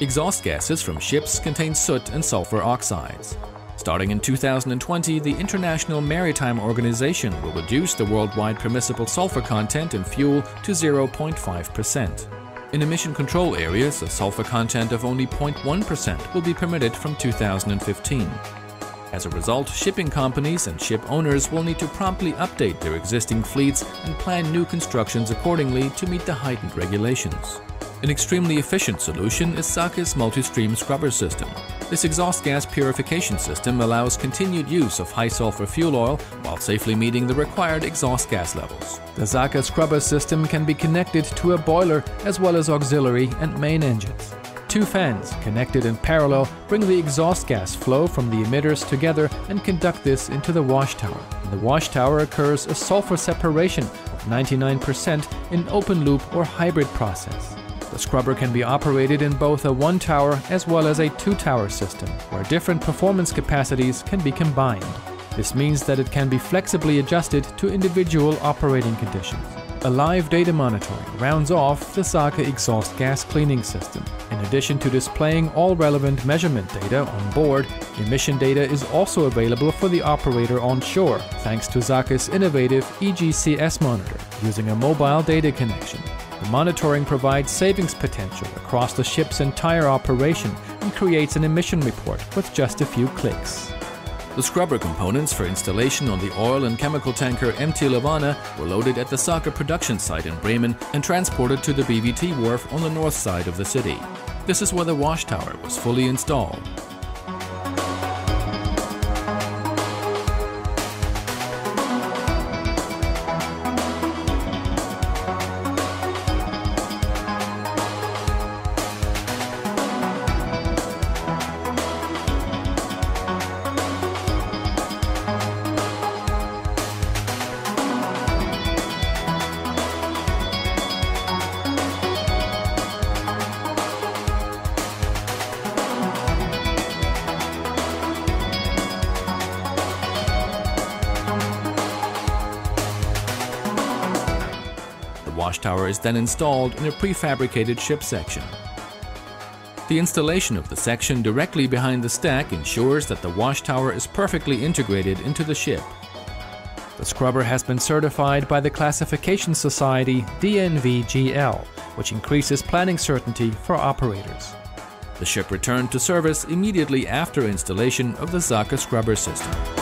Exhaust gases from ships contain soot and sulfur oxides. Starting in 2020, the International Maritime Organization will reduce the worldwide permissible sulfur content in fuel to 0.5%. In emission control areas, a sulfur content of only 0.1% will be permitted from 2015. As a result, shipping companies and ship owners will need to promptly update their existing fleets and plan new constructions accordingly to meet the heightened regulations. An extremely efficient solution is SAACKE's multi-stream scrubber system. This exhaust gas purification system allows continued use of high sulfur fuel oil while safely meeting the required exhaust gas levels. The SAACKE scrubber system can be connected to a boiler as well as auxiliary and main engines. Two fans, connected in parallel, bring the exhaust gas flow from the emitters together and conduct this into the wash tower. In the wash tower occurs a sulfur separation of 99% in open loop or hybrid process. The scrubber can be operated in both a one tower as well as a two tower system, where different performance capacities can be combined. This means that it can be flexibly adjusted to individual operating conditions. A live data monitoring rounds off the SAACKE exhaust gas cleaning system. In addition to displaying all relevant measurement data on board, emission data is also available for the operator on shore thanks to SAACKE's innovative EGCS monitor using a mobile data connection. The monitoring provides savings potential across the ship's entire operation and creates an emission report with just a few clicks. The scrubber components for installation on the oil and chemical tanker MT Levana were loaded at the SAACKE production site in Bremen and transported to the BVT wharf on the north side of the city. This is where the wash tower was fully installed. Wash tower is then installed in a prefabricated ship section. The installation of the section directly behind the stack ensures that the wash tower is perfectly integrated into the ship. The scrubber has been certified by the Classification Society DNVGL, which increases planning certainty for operators. The ship returned to service immediately after installation of the SAACKE scrubber system.